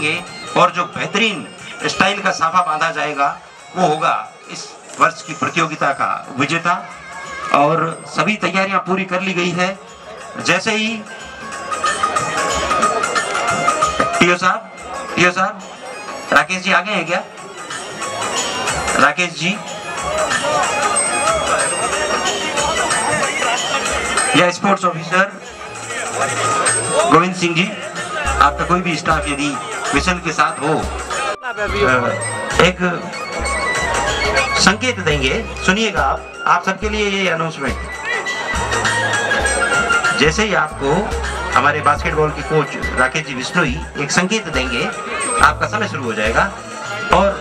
बांधेंगे और जो बेहतरीन स्टाइल का साफा बांधा जाएगा, वो होगा इस वर्ष की प्रतियोगिता का विजेता। और सभी तैयारियाँ पूरी कर ली गई है। जैसे ही टीओ साहब टीओ साहब, राकेश जी आगे हैं क्या? राकेश जी? या स्पोर्ट्स ऑफिसर गोविंद सिंह जी, आपका कोई भी स्टाफ यदि मिशन के साथ हो। एक संकेत देंगे। सुनिएगा आप। आप सबके लिए ये अनाउंसमेंट जैसे ही आपको हमारे बास्केटबॉल के कोच राकेश जी बिश्नोई एक संकेत देंगे, आपका समय शुरू हो जाएगा। और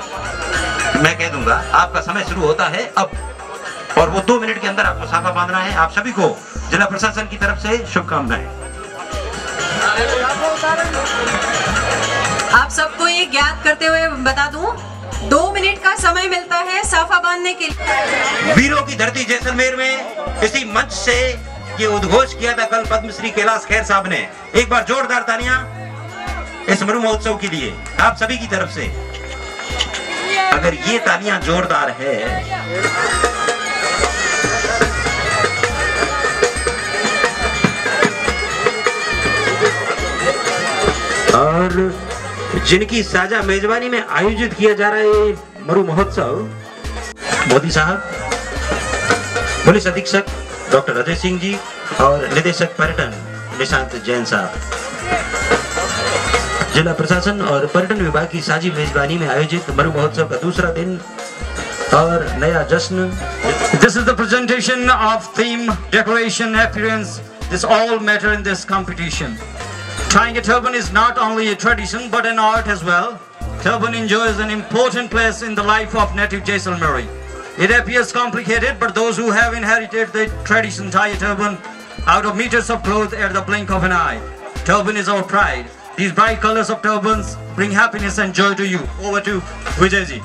मैं कह दूँगा, आपका समय शुरू होता है अब। और वो दो मिनट के अंदर आपको साफा बांधना है। आप सभी को जिला प्रशासन की तरफ़ से शुभकामनाएँ। आप सबको ये ज्ञात करते हुए बता दूँ, दो मिनट का समय मिलता है साफा बांधने के लिए। वीरों की धरती जैसलमेर में इसी मंच से ये उद्घोष किया था कल पद्मश्री कैलाश खैर साहब ने। एक बार जोरदार तालियाँ इस मरु महोत्सव के लिए, आप सभी की तरफ़ से। अगर ये तालियाँ जोरदार है, और जिनकी साझा मेजबानी में आयोजित किया जा रहा है मरु महोत्सव मोदी साहब पुलिस अधीक्षक डॉक्टर अजय सिंह जी और निदेशक पर्यटन निशांत जैन साहब जिला प्रशासन और पर्यटन विभाग की साझी मेजबानी में आयोजित मरु महोत्सव का दूसरा दिन और नया जश्न this is the presentation of theme, decoration, appearance. This all matter in this competition. Tying a turban is not only a tradition but an art as well. Turban enjoys an important place in the life of native Jaisalmeri. It appears complicated, but those who have inherited the tradition tie a turban out of meters of cloth at the blink of an eye. Turban is our pride. These bright colors of turbans bring happiness and joy to you. Over to Vijay ji.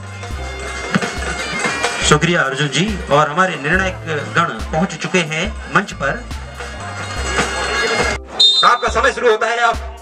शुक्रिया अर्जुन जी और हमारे निर्णायक गण पहुंच चुके हैं मंच पर आपका समय शुरू होता है अब